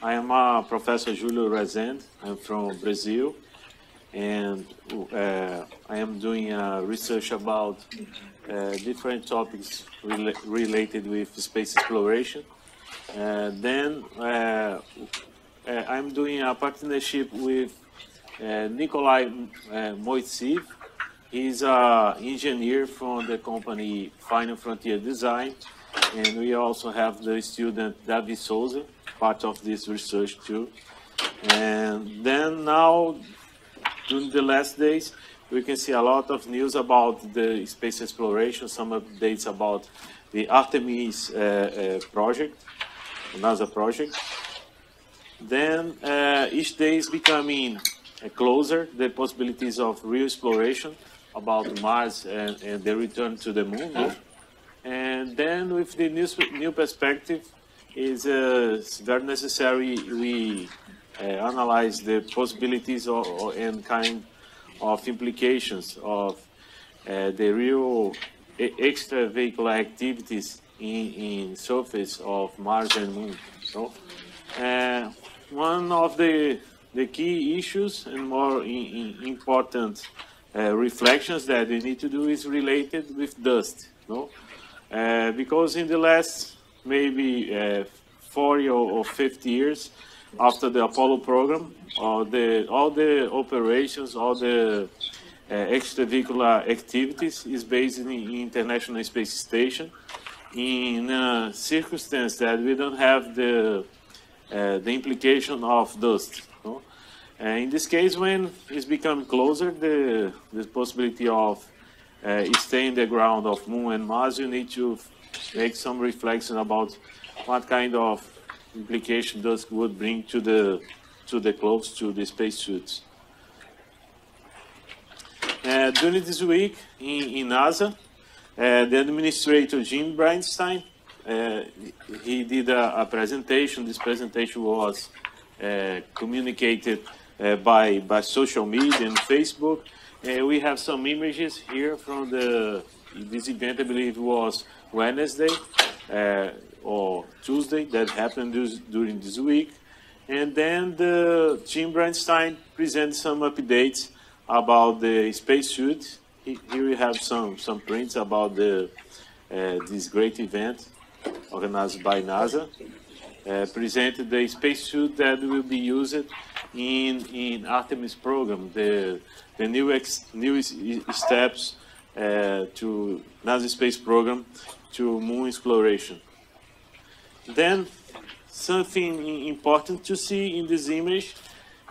I am a Professor Julio Rezende. I'm from Brazil, and uh, I am doing uh, research about uh, different topics rela related with space exploration. Uh, then uh, uh, I'm doing a partnership with Nikolai uh, He's an engineer from the company Final Frontier Design, and we also have the student David Souza, part of this research too. And then now, during the last days, we can see a lot of news about the space exploration, some updates about the Artemis uh, uh, project, NASA project. Then uh, each day is becoming uh, closer, the possibilities of real exploration about Mars and, and the return to the moon. And then with the new, new perspective, it's, uh, very necessary we uh, analyze the possibilities or, or, and kind of implications of uh, the real extravehicular activities in, in surface of Mars and Moon. So, uh, one of the the key issues and more in, in important uh, reflections that we need to do is related with dust. No? Uh, because in the last maybe uh, 40 or, 50 years after the Apollo program, all the, all the operations, all the uh, extravehicular activities is based in International Space Station in a circumstance that we don't have the, uh, the implication of dust. Uh, in this case, when it's become closer, the, the possibility of uh, staying the ground of Moon and Mars, you need to make some reflection about what kind of implication this would bring to the to the clothes, to the spacesuits. Uh, during this week in, in NASA, uh, the administrator Jim Bridenstine, uh, he did a, a, presentation. This presentation was uh, communicated uh, by by social media and Facebook. Uh, we have some images here from the this event. I believe it was Wednesday uh, or Tuesday that happened this, during this week. And then the Jim Bridenstine presents some updates about the spacesuit. Here we have some, some prints about the, uh, this great event organized by NASA. Uh, presented the spacesuit that will be used in in Artemis program, the the new new steps uh, to NASA space program to moon exploration. Then something important to see in this image,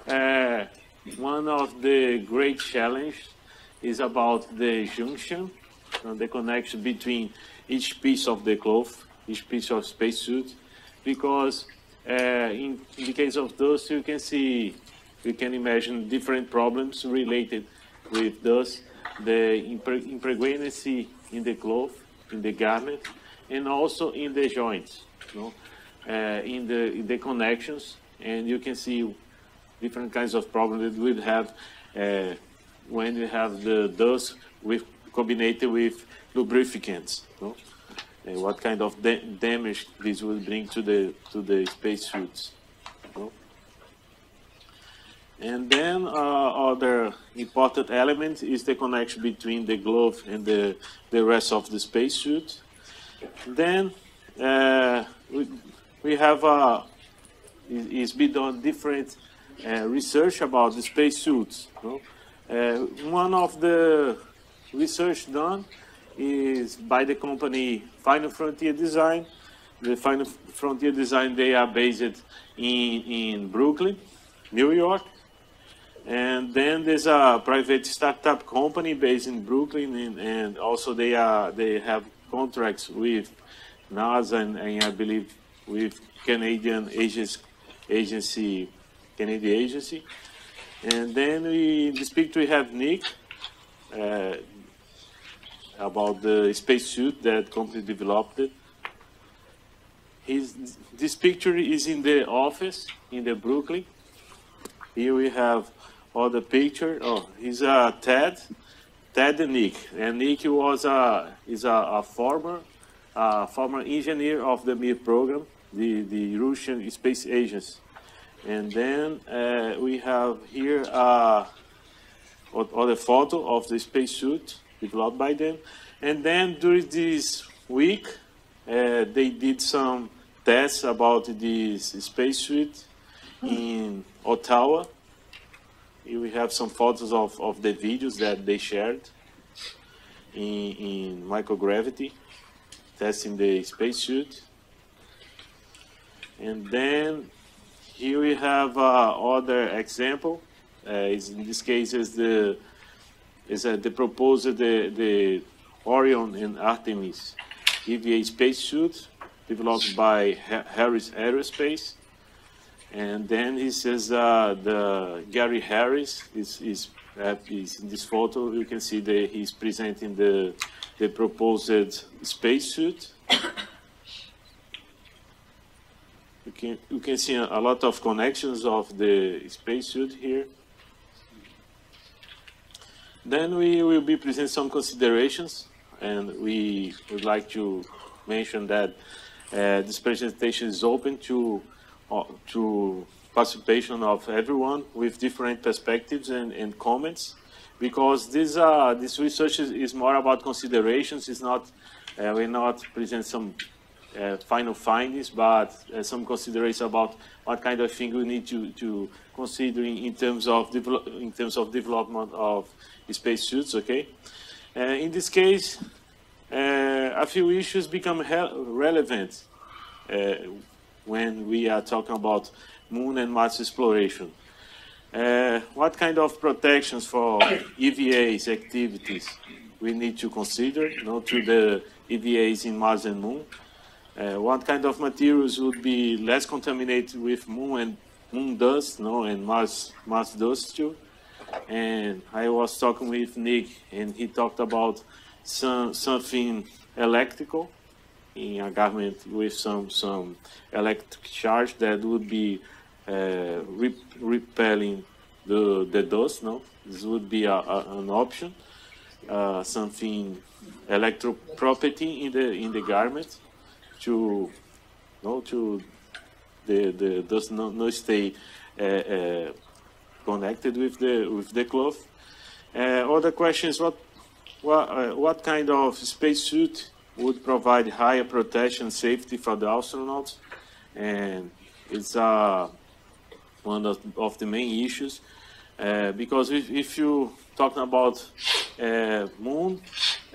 uh, one of the great challenge is about the junction, uh, the connection between each piece of the cloth, each piece of spacesuit, because in, in, the case of those, you can see, you can imagine different problems related with those, the impregnancy in the cloth, in the garment, and also in the joints, you know, uh, in the in the connections, and you can see different kinds of problems that we have uh, when you have the dust with combined with lubricants. You know? And what kind of da damage this will bring to the to the spacesuits. And then uh, other important element is the connection between the glove and the, the rest of the spacesuit. Then uh, we, we have uh, it's been done different uh, research about the spacesuits. You know? uh, one of the research done is by the company Final Frontier Design. The Final Frontier Design, they are based in, in Brooklyn, New York. And then there's a private startup company based in Brooklyn, and, and also they are they have contracts with NASA and, and I believe with Canadian agency, agency, Canadian agency. And then we, in picture we have Nick uh, about the spacesuit that company developed. His, this picture is in the office in the Brooklyn. Here we have all the picture. Oh, he's a Ted, Ted and Nick. And Nick was a is a, a former uh, former engineer of the Mir program, the the Russian space agency. And then uh, we have here uh, other photo of the spacesuit developed by them. And then during this week, uh, they did some tests about this spacesuit in Ottawa. Here we have some photos of, of the videos that they shared in, in microgravity, testing the spacesuit. And then here we have uh, other example. Uh, in this case, is the is uh, the proposed the the Orion and Artemis EVA spacesuit developed by Harris Aerospace. And then he says uh, the Gary Harris is, is, is, in this photo. You can see that he's presenting the the proposed spacesuit. you can you can see a lot of connections of the spacesuit here. Then we will be presenting some considerations, and we would like to mention that uh, this presentation is open to uh, to participation of everyone with different perspectives and, and comments because this uh, this research is, is, more about considerations. It's not uh, we're not present some uh, final findings, but uh, some considerations about what kind of thing we need to to consider in terms of in terms of development of spacesuits. Okay, uh, in this case, uh, a few issues become relevant when we are talking about moon and Mars exploration. Uh, what kind of protections for EVA's activities we need to consider you know, to the EVAs in Mars and Moon? Uh, what kind of materials would be less contaminated with Moon and Moon dust know, and Mars, Mars dust too? And I was talking with Nick and he talked about some, something electrical in a garment with some some electric charge that would be uh, repelling the the dust. No, this would be a, a, an option. Uh, something electro property in the in the garment to no to the the dust not, not stay uh, uh, connected with the with the cloth. Uh, other questions: What what what kind of spacesuit would provide higher protection safety for the astronauts. And it's uh, one of, of, the main issues. Uh, because if, if you talking about uh, moon,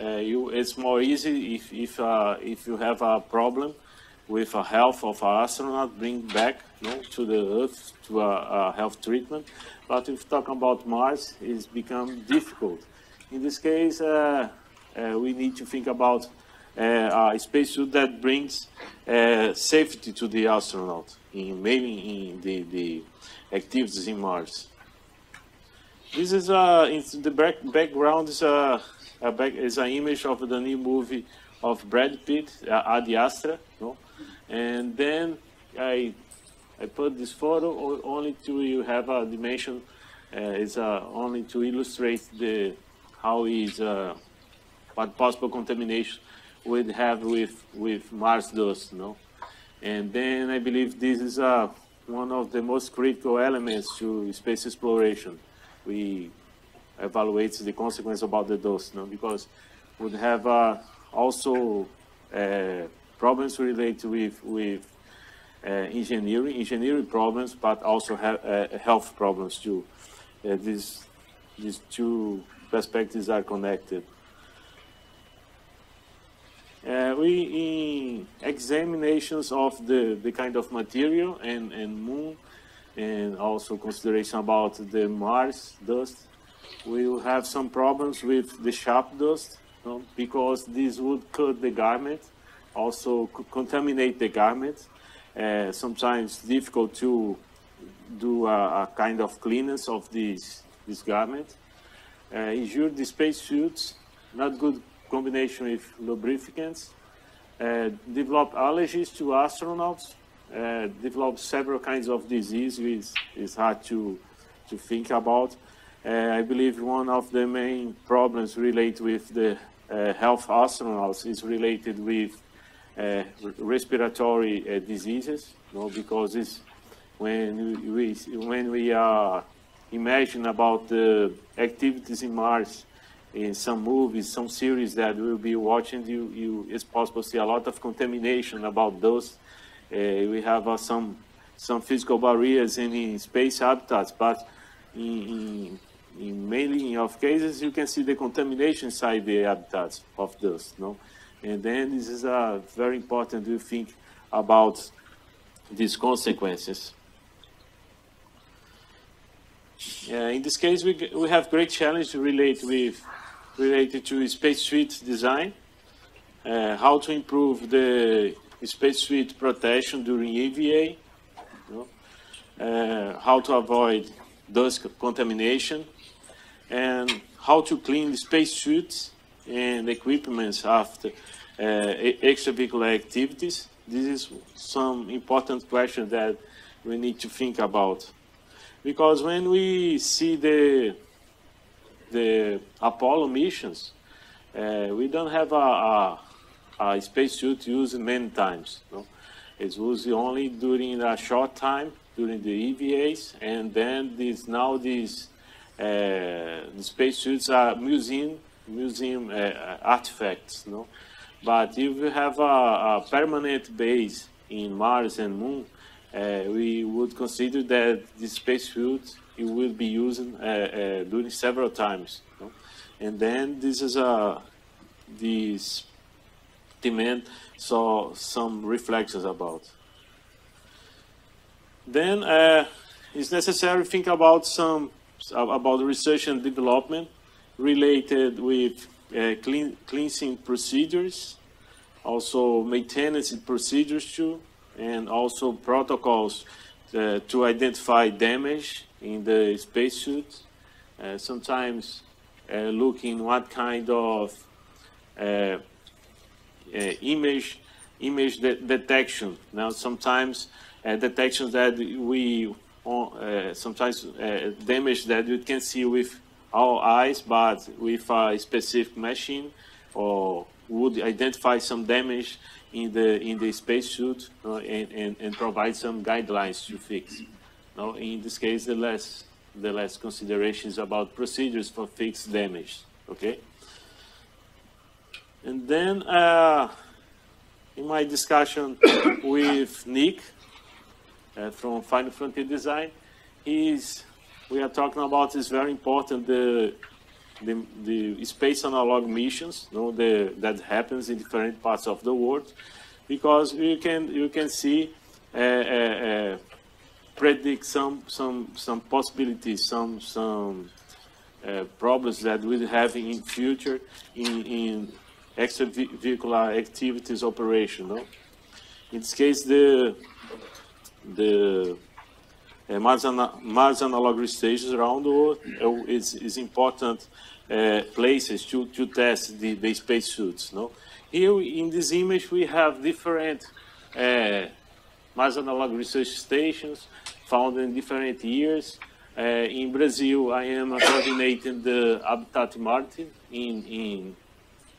uh, you, it's more easy if, if, uh, if you have a problem with a health of an astronaut, bring back you know, to the Earth to a, a health treatment. But if talking about Mars, it's become difficult. In this case, uh, we need to think about uh, a spacesuit that brings uh, safety to the astronaut, in, maybe in the, the activities in Mars. This is uh, the back, background is a, a back, is an image of the new movie of Brad Pitt, uh, Ad Astra, no? and then I I put this photo only to you have a dimension. Uh, it's uh, only to illustrate the how is uh, what possible contamination would have with, with Mars dust, no? And then I believe this is uh, one of the most critical elements to space exploration. We evaluate the consequence about the dust, no? Because would have uh, also uh, problems related with, with uh, engineering, engineering problems, but also uh, health problems too. Uh, these, these two perspectives are connected. Uh, we in examinations of the, the kind of material and, and moon and also consideration about the Mars dust, we will have some problems with the sharp dust you know, because this would cut the garment, also contaminate the garment. Uh, sometimes difficult to do a, a, kind of cleanliness of this, this garment. Uh, the spacesuits, not good combination with lubricants, uh, develop allergies to astronauts, uh, develop several kinds of disease, which is hard to, to think about. Uh, I believe one of the main problems related with the uh, health astronauts is related with uh, respiratory uh, diseases, you know, because it's when we, when we are imagine about the activities in Mars in some movies, some series that we'll be watching, you, you, it's possible to see a lot of contamination about those. Uh, we have uh, some, some physical barriers in, space habitats, but in, in, in many of cases, you can see the contamination inside the habitats of those. No? And then this is uh, very important to think about these consequences. Uh, in this case, we, we have great challenge to relate with related to spacesuit design, uh, how to improve the spacesuit protection during EVA, you know, uh, how to avoid dust contamination, and how to clean the spacesuits and equipment after uh, extravehicular activities. This is some important questions that we need to think about. Because when we see the the Apollo missions, uh, we don't have a, a, a spacesuit used many times. No? Used only during a short time, during the EVAs, and then this, now these uh, the spacesuits are museum museum uh, artifacts. No? But if you have a, a permanent base in Mars and Moon, uh, we would consider that the spacesuit it will be used uh, uh, during several times. Know? And then this is a this demand saw some reflections about. Then uh, it's necessary to think about some about research and development related with uh, clean, cleansing procedures, also maintenance procedures too, and also protocols uh, to identify damage in the spacesuit. Uh, sometimes uh, looking what kind of uh, image image de detection. Now sometimes uh, detections that we sometimes damage that you can see with our eyes, but with a specific machine or would identify some damage in the in the spacesuit uh, and, and, and provide some guidelines to fix. Now, in this case, the less the less considerations about procedures for fixed damage. Okay. And then, uh, in my discussion with Nick uh, from Final Frontier Design, is we are talking about is very important the the, the space analog missions you know, the, that happens in different parts of the world. Because you can you can see uh, uh, uh, predict some some some possibilities some some uh, problems that we'll have in future in in extravehicular activities operation in this case the the uh, Mars, analog stations around the world uh, is, is important uh, places to, to test the, the spacesuits. No? Here in this image we have different uh, Mars analog research stations found in different years. Uh, in Brazil, I am coordinating the Habitat Marte in, in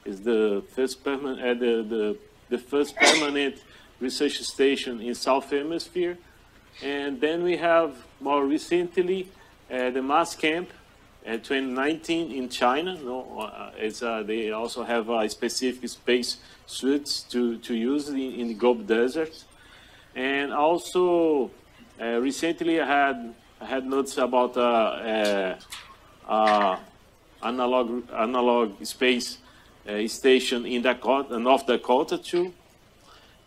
is the first permanent uh, the, the the first permanent research station in South Hemisphere, and then we have more recently uh, the Mars Camp 2019 in China. No, uh, it's, uh, they also have uh, specific space suits to, to use in, in the Gobi Desert. And also, uh, recently I had, I had noticed about uh, uh, analog, analog space Uh, station in Dakota, North Dakota too.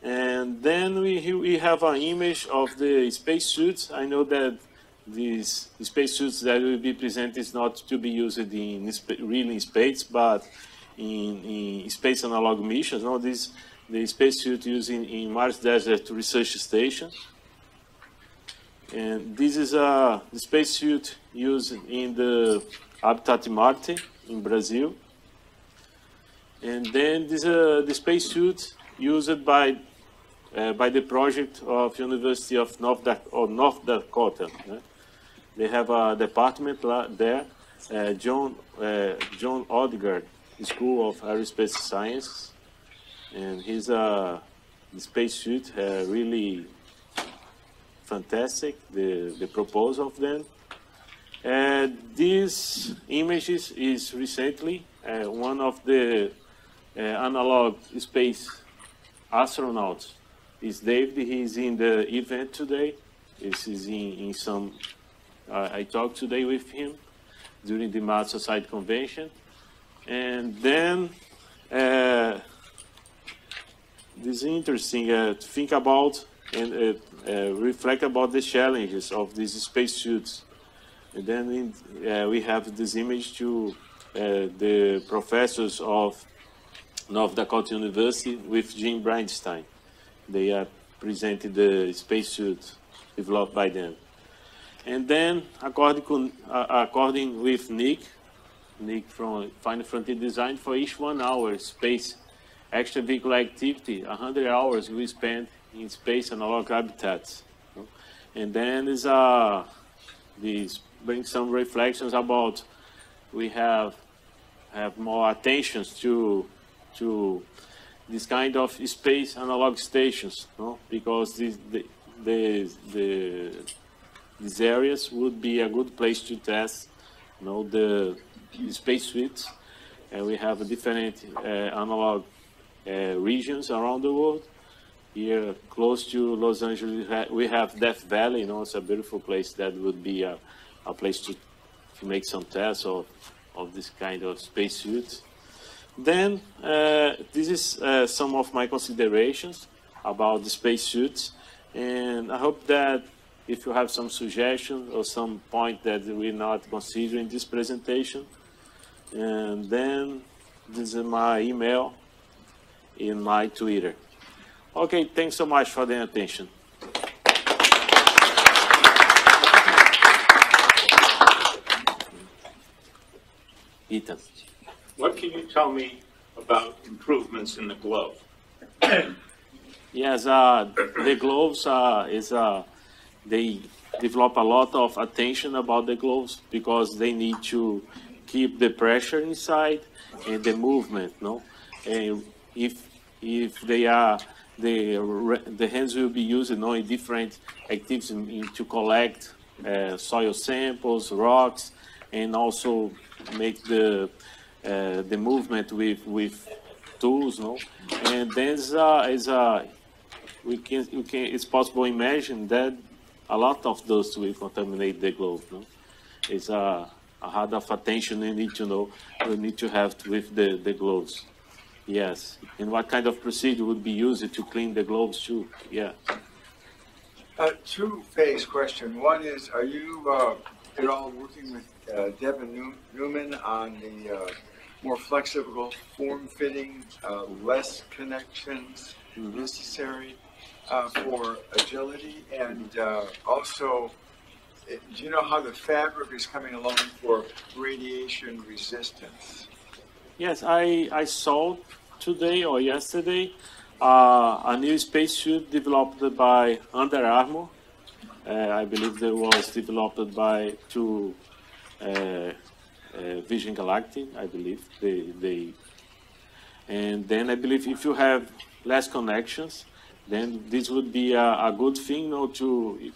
And then we, we have an image of the spacesuits. I know that these spacesuits that will be presented is not to be used in really in space, but in, in space analog missions. No, this the spacesuit used in, in Mars Desert Research Station. And this is a spacesuit used in the Habitat Marte in Brazil. And then this uh, the spacesuit used by uh, by the project of University of North, da North Dakota. They have a department there, uh, John uh, John Odegard School of Aerospace Science, and his uh, spacesuit uh, really fantastic, the, the proposal of them. Uh, these images is recently uh, one of the analog space astronauts is David. He's in the event today. This is in, in some, uh, I talked today with him during the Mars Society convention. And then uh, this is interesting uh, to think about and uh, uh, reflect about the challenges of these spacesuits. And then in, uh, we have this image to the professors of North Dakota University with Jim Bridenstine. They are presenting the spacesuit developed by them. And then, according, uh, according with Nick, Nick from Final Frontier Design, for each one hour space extravehicular activity, 100 hours we spend in space and analog habitats. And then is uh, this brings some reflections about we have have more attentions to to this kind of space analog stations, no? because this, the, the, the, these areas would be a good place to test you know, the, the space suites. And we have different uh, analog uh, regions around the world. Here, close to Los Angeles, we have Death Valley. You know, it's a beautiful place. That would be a, a place to, to make some tests of, of this kind of spacesuits. Then, uh, this is uh, some of my considerations about the spacesuits. And I hope that if you have some suggestions or some point that we're not considering this presentation, and then this is my email in my Twitter. Okay, thanks so much for the attention. Ethan. What can you tell me about improvements in the glove? yes, uh, the gloves uh, is uh, they develop a lot of attention about the gloves because they need to keep the pressure inside and the movement. No, and if if they are the the hands will be used you know, in different activities in, to collect uh, soil samples, rocks, and also make the the movement with with tools, no? And then is a, is a we can we can it's possible imagine that a lot of those will contaminate the glove, no? It's a, a lot of attention you need to know we need to have with the the gloves. Yes, and what kind of procedure would be used to clean the gloves too? Yeah. Uh, two-phase question. One is, are you uh, at all working with uh, Dava Newman on the uh, more flexible, form-fitting, uh, less connections mm-hmm. necessary uh, for agility, and uh, also, it, do you know how the fabric is coming along for radiation resistance? Yes, I I saw today or yesterday uh, a new spacesuit developed by Under Armour. Uh, I believe that was developed by two uh, uh, Galactic, I believe. They, they, and then I believe if you have less connections, then this would be a, a good thing you know, to,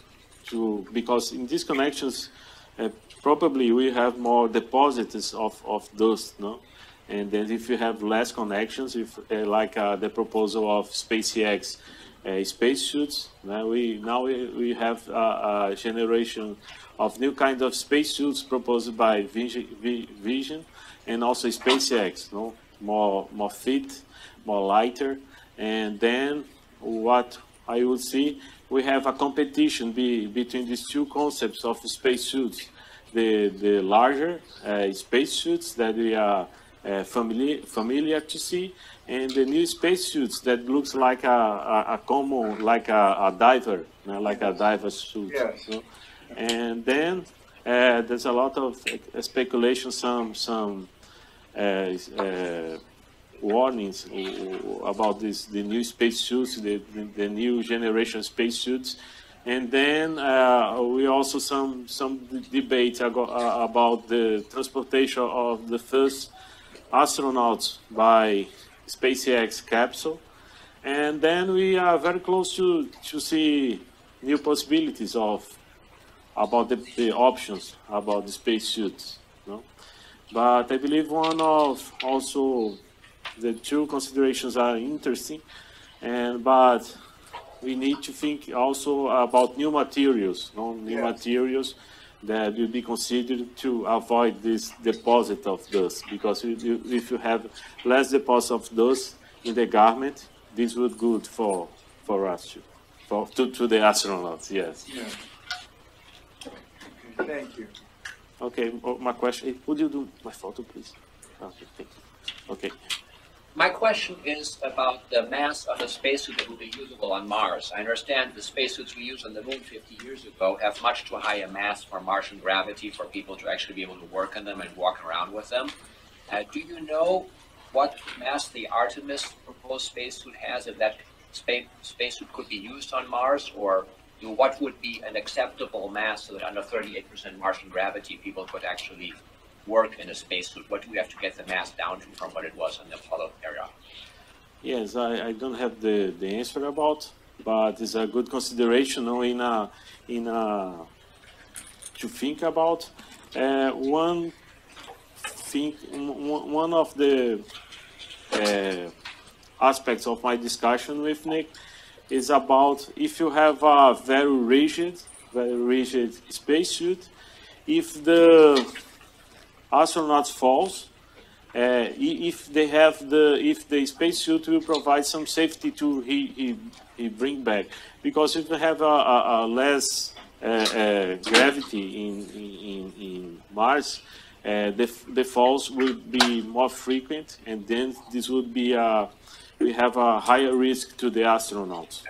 to, because in these connections, uh, probably we have more deposits of, of dust, no? And then if you have less connections, if uh, like uh, the proposal of SpaceX uh, spacesuits, now we now we, we have a, a generation of new kind of spacesuits proposed by Vision and also SpaceX, no? more, more fit, more lighter. And then what I would see, we have a competition be, between these two concepts of spacesuits. The, the larger uh, spacesuits that we are uh, familiar, familiar to see, and the new spacesuits that looks like a, a, a common, like a, a diver, you know, like a diver suit. Yes. You know? And then uh, there's a lot of uh, speculation, some some uh, uh warnings about this, the new spacesuits, the, the, the new generation spacesuits. And then uh, we also some some debate uh, about the transportation of the first astronauts by SpaceX capsule. And then we are very close to, to see new possibilities of about the, the options about the spacesuits. No? But I believe one of also the two considerations are interesting, and but we need to think also about new materials, no? new materials that will be considered to avoid this deposit of dust. Because if you, if you have less deposit of dust in the garment, this would good for for us to, for to, to the astronauts. Yes. Yeah. Okay, Thank you. Okay. oh, My question. eh, Would you do my photo, please? Okay. Thank you. Okay. My question is about the mass of the spacesuit that will be usable on Mars. I understand the spacesuits we used on the moon 50 years ago have much too high a mass for Martian gravity for people to actually be able to work in them and walk around with them. Uh, do you know what mass the Artemis proposed spacesuit has, if that space spacesuit could be used on Mars, or you know, what would be an acceptable mass so that under 38% Martian gravity people could actually work in a spacesuit? What do we have to get the mass down to from what it was in the Apollo era? Yes, I, I don't have the, the answer about, but it's a good consideration in a, in a, to think about. Uh, one thing, one one of the uh, aspects of my discussion with Nick is about if you have a very rigid, very rigid spacesuit, if the astronaut falls, uh, if they have the if the spacesuit will provide some safety to he he, he bring back. Because if you have a, a, a less uh, uh, gravity in, in in Mars, uh, the the falls will be more frequent and then this would be a we have a higher risk to the astronauts.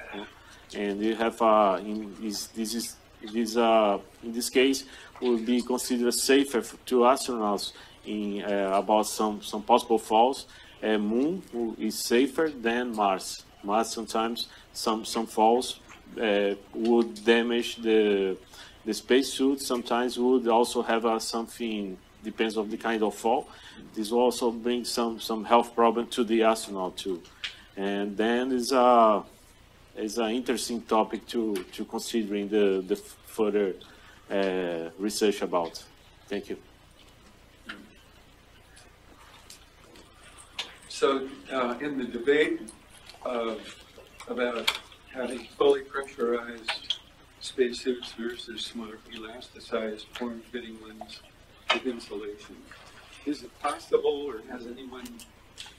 And you have uh, in this this is this uh, in this case will be considered safer to astronauts in uh, about some some possible falls. Uh, Moon is safer than Mars. Mars sometimes some some falls uh, would damage the the spacesuit. Sometimes would also have something depends on the kind of fall. This will also bring some some health problem to the astronaut too. And then is a is an interesting topic to to consider in the the further uh, research about. Thank you. So, uh, in the debate of, about having fully pressurized spacesuits versus smart elasticized form-fitting ones with insulation, is it possible, or has anyone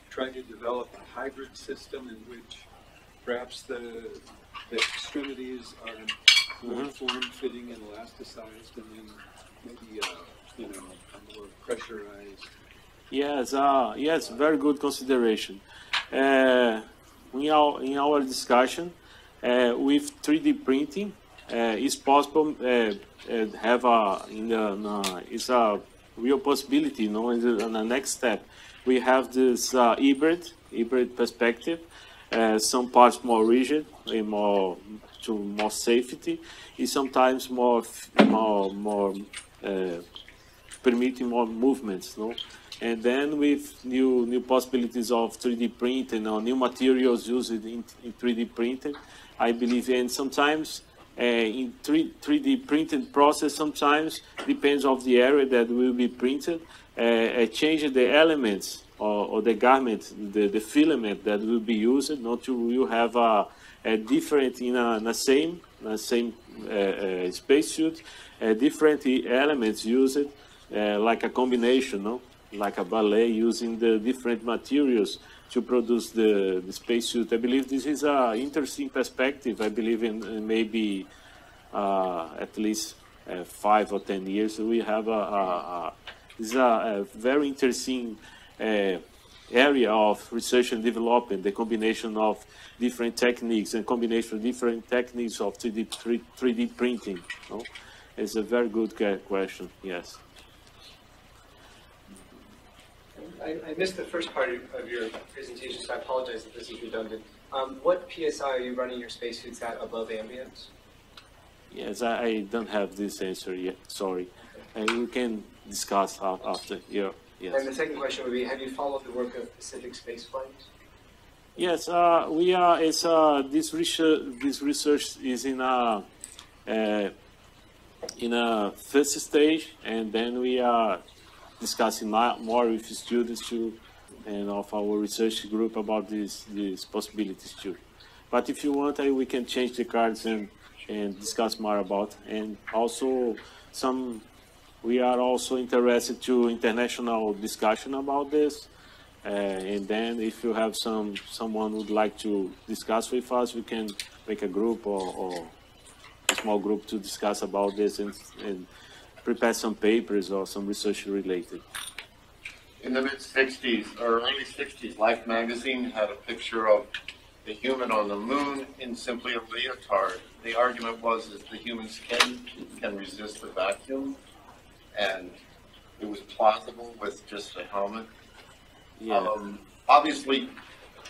tried to develop a hybrid system in which perhaps the, the extremities are more Mhm. form-fitting and elasticized, and then maybe, uh, you know, a more pressurized Yes, uh, yes, very good consideration. Uh, in our in our discussion uh, with 3D printing, uh, it's possible uh, uh, have a in the no, it's a real possibility. You know, in the, in the next step, we have this hybrid hybrid perspective. Uh, some parts more rigid and more to more safety, and sometimes more more more uh, permitting more movements, no? And then with new new possibilities of 3D printing or new materials used in, in 3D printing, I believe, and sometimes uh, in 3, 3D printed process, sometimes depends of the area that will be printed, uh, uh, change the elements or, or the garment, the, the filament that will be used, not you have a, a different in a, in a same, a same uh, uh, spacesuit, uh, different elements used, uh, like a combination, no? like a ballet using the different materials to produce the, the spacesuit. I believe this is an interesting perspective. I believe in, in maybe uh, at least uh, five or ten years we have a, a, a this is a, a very interesting area of research and development, the combination of different techniques and combination of different techniques of 3D, 3, 3D printing. No? It's a very good question, yes. I, I missed the first part of your presentation, so I apologize if this is redundant. Um, what PSI are you running your spacesuits at above ambient? Yes, I, I don't have this answer yet, sorry. And we can discuss after, yeah, And the second question would be, have you followed the work of Pacific Spaceflight? Yes, uh, we are, it's, uh, this research, this research is in a, uh, in a first stage, and then we are discussing more with students too, and of our research group about these these possibilities too. But if you want, I, we can change the cards and and discuss more about. And also, some we are also interested to international discussion about this. Uh, and then if you have some someone would like to discuss with us, we can make a group or, or a small group to discuss about this and, and prepare some papers or some research related. In the mid '60s or early '60s, Life magazine had a picture of the human on the moon in simply a leotard. The argument was that the human skin can resist the vacuum, and it was plausible with just a helmet. Yeah. Um, obviously,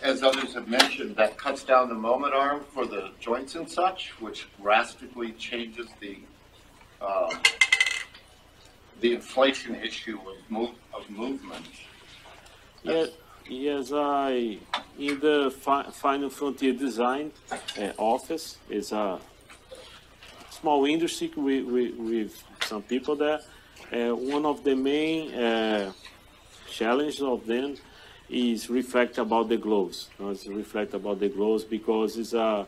as others have mentioned, that cuts down the moment arm for the joints and such, which drastically changes the uh, the inflation issue of move of movement. Yeah, yes, I in the fi- Final Frontier Design uh, office is a small industry with, with, with some people there. Uh, one of the main uh, challenges of them is reflect about the gloves. You know, it's reflect about the gloves because it's a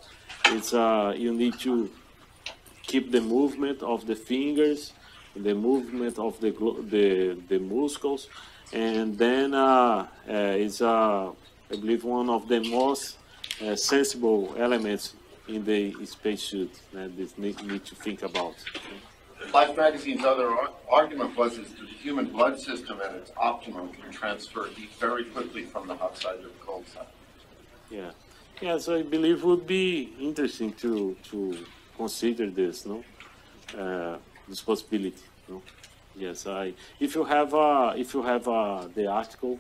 it's a you need to keep the movement of the fingers, the movement of the the the muscles, and then uh, uh, is uh, I believe one of the most uh, sensible elements in the spacesuit that this need, need to think about. Life magazine's other ar- argument was is that the human blood system at its optimum can transfer heat very quickly from the hot side to the cold side. Yeah, yeah. So I believe would be interesting to to consider this, no, uh, this possibility. No, yes. I if you have uh, if you have uh, the article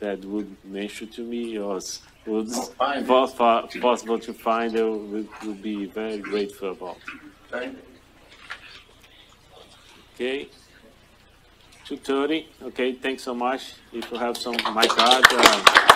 that would mention to me or would find it. pos- po- possible to find, it would, would be very grateful about. Okay? Okay. Two thirty. Okay. Thanks so much. If you have some my card. Uh,